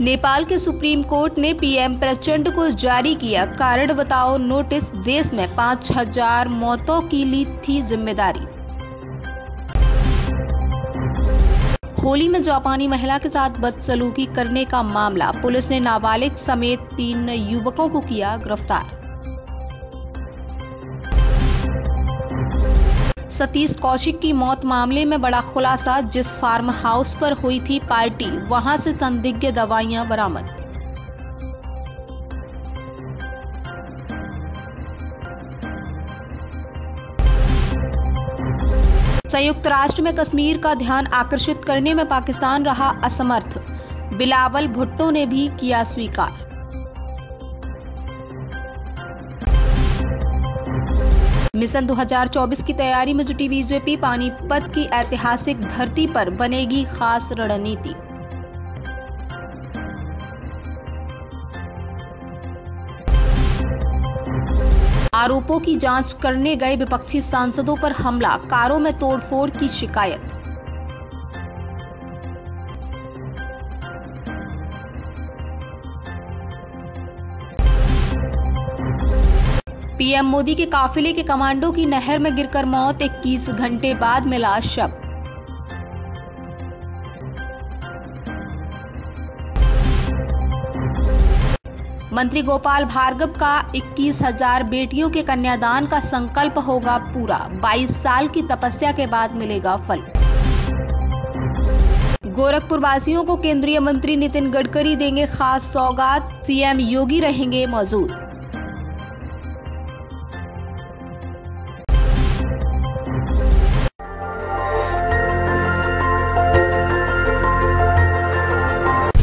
नेपाल के supreme court ने PM प्रचंड को जारी किया कारण बताओ नोटिस, देश में पाँच हज़ार मौतों की ली थी ज़िम्मेदारी। होली में जापानी महिला के साथ बदसलूकी करने का मामला, पुलिस ने नाबालिग समेत तीन युवकों को किया गिरफ़्तार। सतीश कौशिक की मौत मामले में बड़ा खुलासा, जिस फार्म हाउस पर हुई थी पार्टी, वहाँ से संदिग्ध दवाइयाँ बरामद। संयुक्त राष्ट्र में कश्मीर का ध्यान आकर्षित करने में पाकिस्तान रहा असमर्थ। बिलावल भुट्टो ने भी किया स्वीकार। मिशन 2024 की तैयारी में जुटी बीजेपी पानीपत की ऐतिहासिक धरती पर बनेगी खास रणनीति। आरोपों की जाँच करने गए विपक्षी सांसदों पर हमला, कारों में तोड़फोड़ की शिकायत। पीएम मोदी के काफिले के कमांडो की नहर में गिरकर मौत 21 घंटे बाद मिला शव। मंत्री गोपाल भार्गव का इक्कीस हज़ार बेटियों के कन्यादान का संकल्प होगा पूरा। 22 साल की तपस्या के बाद मिलेगा फल। गोरखपुर वासियों को केंद्रीय मंत्री नितिन गडकरी देंगे खास सौगात। सीएम योगी रहेंगे मौजूद।